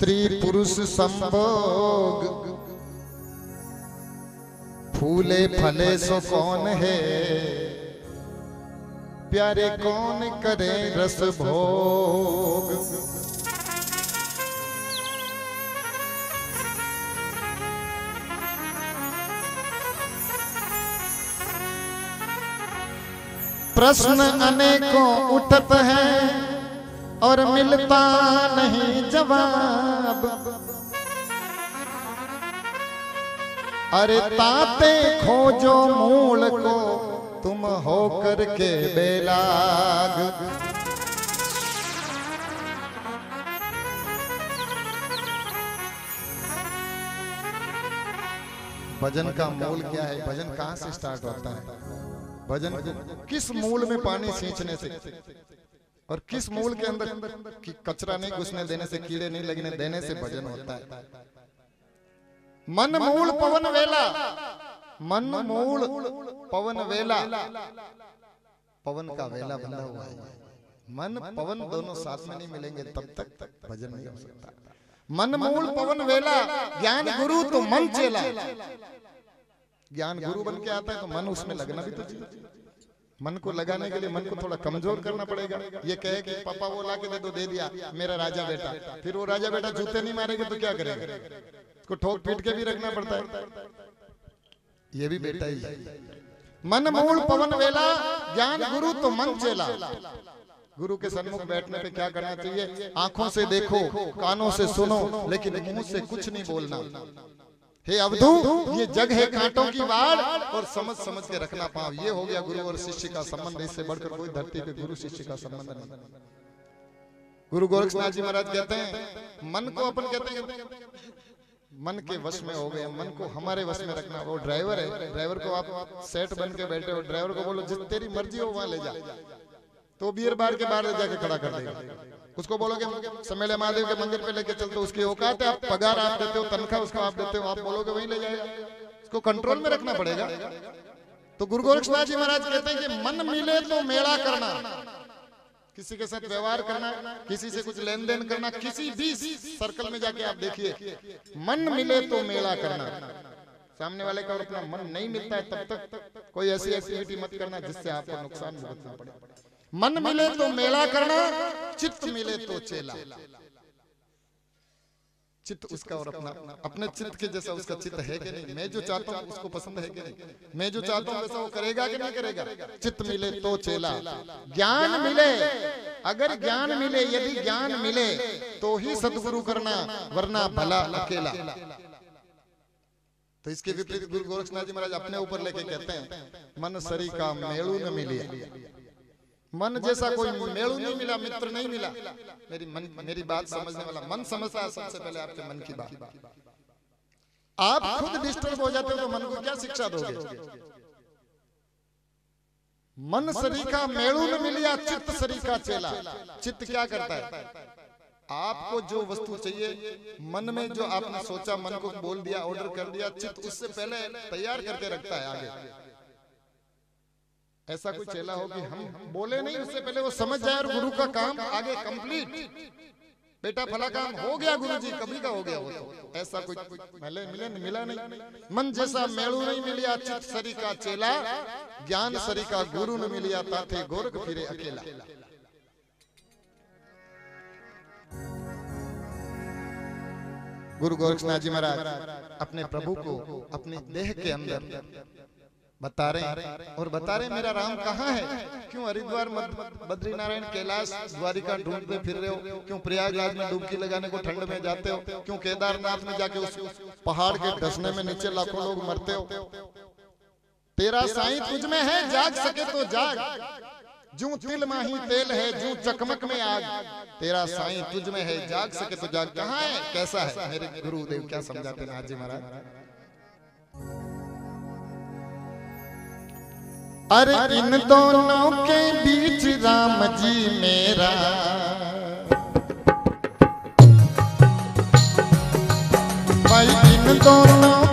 त्रिपुरुष संभोग। फूले फले सो कौन है? प्यारे कौन करे रस भोग? प्रश्न अनेकों उठत है। और मिलता नहीं जवाब। अरे ताते खोजो मूल को तुम हो करके बेलाग। भजन का मूल क्या है? भजन कहाँ से स्टार्ट होता है? भजन किस मूल में पानी सींचने से? और किस मूल के अंदर कि कचरा नहीं घुसने देने से कीड़े नहीं लगने देने से भजन होता है। मन मूल पवन वेला। मन मूल पवन वेला। पवन का वेला बना हुआ है। मन पवन दोनों साथ में नहीं मिलेंगे तब तक भजन नहीं हो सकता। मन मूल पवन वेला। ज्ञान गुरु तो मन चेला। ज्ञान गुरु बन के आता है तो मन उसमें लगना भी तो चाहिए। मन को लगाने के लिए मन को थोड़ा कमज़ोर करना पड़ेगा। ये कहे कि पापा वो ला के दे दो दे दिया मेरा राजा बेटा। फिर वो राजा बेटा जूते नहीं मारेंगे तो क्या करेगा? उसको ठोक पीट के भी रखना पड़ता है। ये भी बेटा ही मन मूल पवन वेला ज्ञान गुरु तो मन चेला। गुरु के सन्मुख बैठने पे क्या करना चाहिए? आँखों से देखो कानों से सुनो लेकिन मुँह से कुछ नहीं बोलना। हे अवधू ये जग है कांटों की वाड़ और समझ समझ के रखना पाओ ये हो गया गुरु और शिष्य का संबंध इससे बढ़कर कोई धरती पे गुरु शिष्य का संबंध नहीं। गुरु गोरखनाथ जी महाराज कहते हैं मन को अपन कहते हैं मन के वश में हो गए मन को हमारे वश में रखना। वो ड्राइवर है ड्राइवर को आप सेट बन के बैठे हो ड्राइवर को बोलो जिस तेरी मर्ज़ी हो वहाँ ले जा। तो बियर बार के बाहर ले जाके खड़ा कर देगा। उसको बोलोगे समेले महादेव के मंदिर पे लेके चलते उसकी औकात है, आप पगार आप देते हो, तनख्वाह उसको आप देते हो, आप बोलोगे वहीं ले जाएगा। उसको कंट्रोल में रखना पड़ेगा। तो गुरु गोरक्षनाथ जी महाराज कहते हैं कि मन मिले तो मेला करना। किसी के साथ व्यवहार करना, किसी से कुछ लेन देन करना, किसी भी सर्कल में जाके आप देखिए, मन मिले तो मेला करना। सामने वाले का अपना मन नहीं मिलता है तब तक कोई ऐसी एक्टिविटी मत करना जिससे आपको नुकसान भुगतना पड़े। मन मिले तो मेला करना चित्त मिले तो चेला। चित्त उसका और अपना अपने चित्त के जैसा उसका चित्त है कि नहीं? मैं जो चाहता हूँ उसको पसंद है कि नहीं? मैं जो चाहता हूँ वैसा वो करेगा कि नहीं करेगा? चित्त मिले तो चेला। ज्ञान मिले। अगर ज्ञान मिले यदि ज्ञान मिले तो ही सदगुरु करना वरना भला अकेला। तो इसके विपरीत गुरु गोरखनाथ जी महाराज अपने ऊपर लेके कहते हैं मन सरी का मेलू न मिलिया मन जैसा कोई मेलू नहीं मिला मित्र नहीं मिला। मेरी मन मेरी बात समझने वाला मन समझता है सबसे पहले आपके मन की बात। आप खुद डिस्टर्ब हो जाते हो तो मन को क्या शिक्षा दोगे? मन सरीका मेलू न मिलिया चित्त सरीका चेला। चित्त क्या करता है? आपको जो वस्तु चाहिए मन में जो आपने सोचा मन को बोल दिया ऑर्डर कर दिया चित्त उससे पहले तैयार करके रखता है आगे। ऐसा कोई चेला हो कि हम बोले नहीं उससे पहले वो समझ जाए और गुरु का काम आगे कंप्लीट बेटा फला काम हो गया गुरु जी कभी का हो गया वो। तो ऐसा कोई पहले मिले मिला नहीं मन जैसा मेड़ू नहीं मिलिया चित सरी का चेला। ज्ञान सरी का गुरु न मिलिया ताथे गोरख फिरे अकेला। गुरु गोरखनाथ जी महाराज अपने प्रभु को अपने देह के अंदर बता रहे हैं और बता रहे मेरा राम कहाँ है? क्यों हरिद्वार बद्री नारायण कैलाश द्वारिका ढूंढते फिर रहे हो? क्यों प्रयागराज में डुबकी लगाने को ठंड में जाते हो? क्यों केदारनाथ में जाके उस पहाड़ के डसने में नीचे लाखों लोग मरते हो? तेरा साई तुझ में है, जाग सके तो जाग। जू तिल माही तेल है, जू चकमक में आग। तेरा साई तुझ में है, जाग सके तो जाग। कहाँ है? कैसा है? मेरे गुरुदेव क्या समझाते महाराज? अरे इन दोनों के बीच राम जी मेरा भाई इन दोनों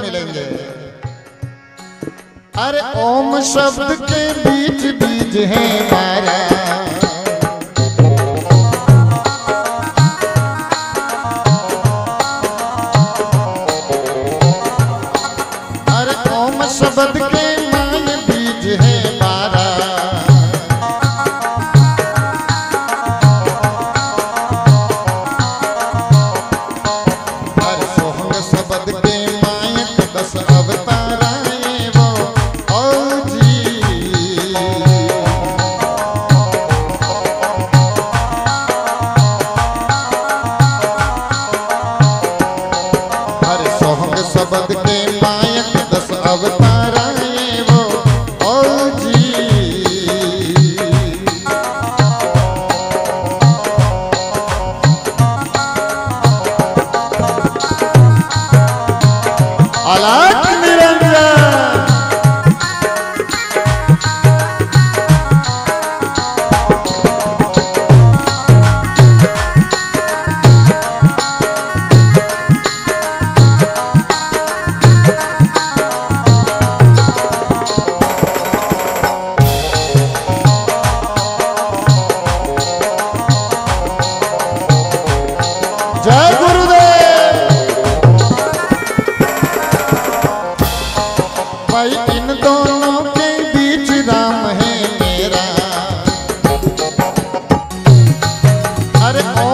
नहीं मिलेंगे। अरे ओम शब्द के बीच बीज है मारा हर और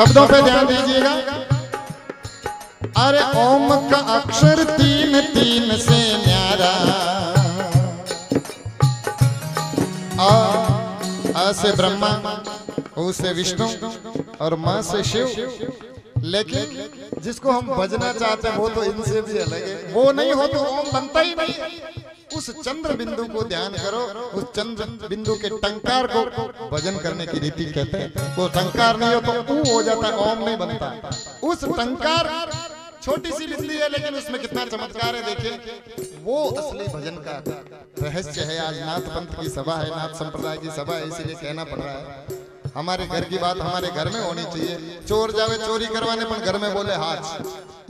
शब्दों पे ध्यान दीजिएगा। अरे ओम का अक्षर तीन तीन से न्यारा। आ, आ से ब्रह्मा ओ से विष्णु और माँ से शिव। लेकिन जिसको हम बजना चाहते हैं वो तो इनसे भी अलग है। वो नहीं हो तो ओम बनता ही नहीं उस चंद्र बिंदु को ध्यान करो। उस चंद्र बिंदु के टंकार को भजन करने की रीति कहते हैं। वो टंकार नहीं हो तो ऊ हो जाता, ओम नहीं बनता। उस टंकार छोटी सी बिंदी है, लेकिन उसमें कितना चमत्कार है, देखिए। वो असली भजन का रहस्य है। आज नाथ पंथ की सभा है, नाथ संप्रदाय की सभा है, इसीलिए कहना पड़ रहा है। हमारे घर की बात हमारे घर में होनी चाहिए। चोर जावे, चोरी करवाने, पर घर में बोले हाथ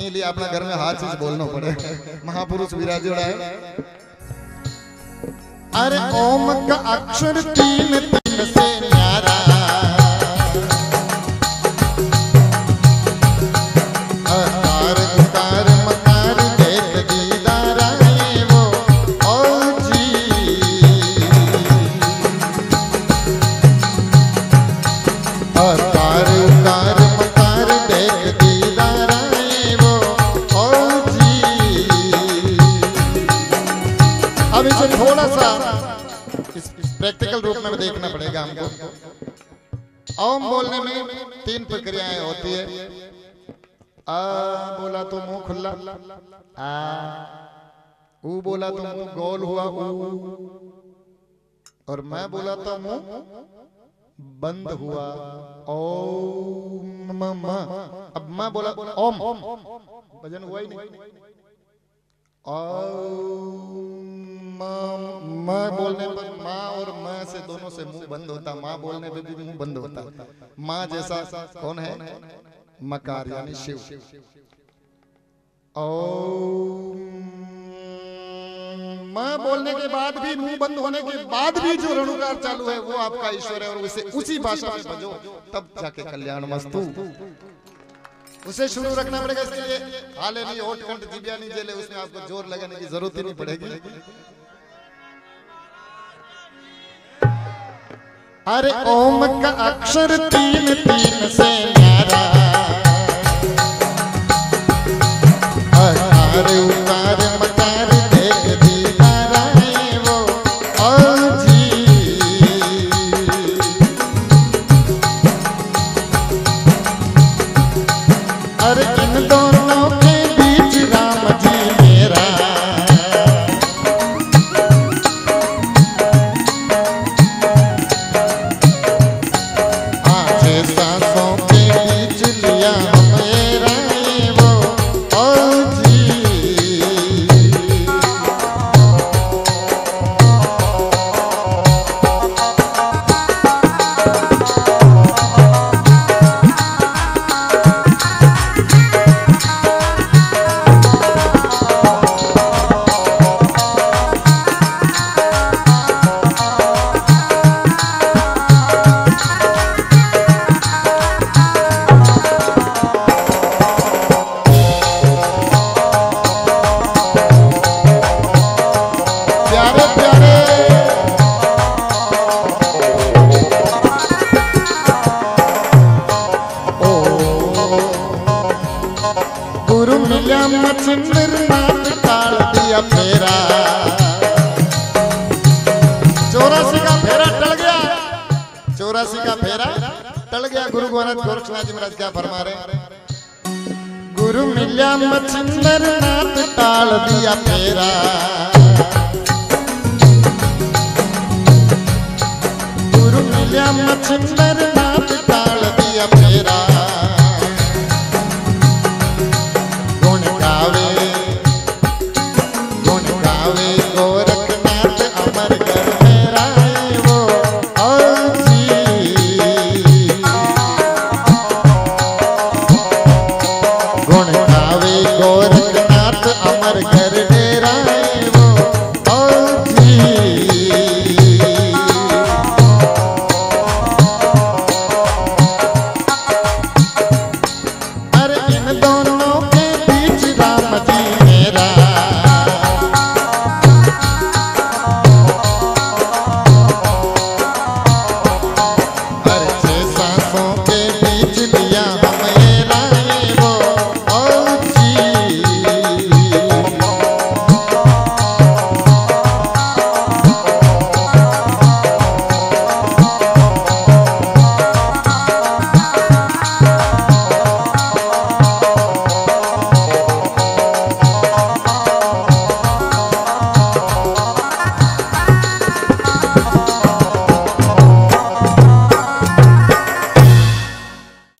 इसलिए अपना घर में हाथ चीज़ बोलना पड़े महापुरुष विराजोड़ा है। अरे ओम का अक्षर तीन इस प्रैक्टिकल रूप में देखना पड़ेगा हमको। ओम बोलने में तीन प्रक्रियाएँ होती है। आ बोला तो मुँह खुला, आ ऊ बोला तो मुँह गोल हुआ और मैं बोला तो मुँह बंद हुआ, ओम अब मैं बोला ओम, भजन हुआ ही नहीं। माँ बोलने पर माँ और माँ से दोनों से मुँह बंद होता, माँ बोलने पे भी मुँह बंद होता। माँ जैसा कौन है? मकार यानी शिव। ओम। बोलने के बाद भी, मुँह बंद होने के बाद भी जो रणुकार चालू है, वो आपका ईश्वर है और उसे उसी भाषा में बजो, तब जाके कल्याण मस्तु। उसे शुरू रखना पड़ेगा इसके लिए। हाले नहीं होट कंठ दिव्या नहीं जेले, उसमें आपको ज़ोर लगाने की ज़रूरत ही नहीं पड़ेगी। अरे ओम का अक्षर तीन तीन से न्यारा फेरा टल गया गुरु गोरख गोरखनाथ महाराज क्या फरमा रहे गुरु मिला मछंदर नाथ टाल दिया फेरा। गुरु मिला मचिंदर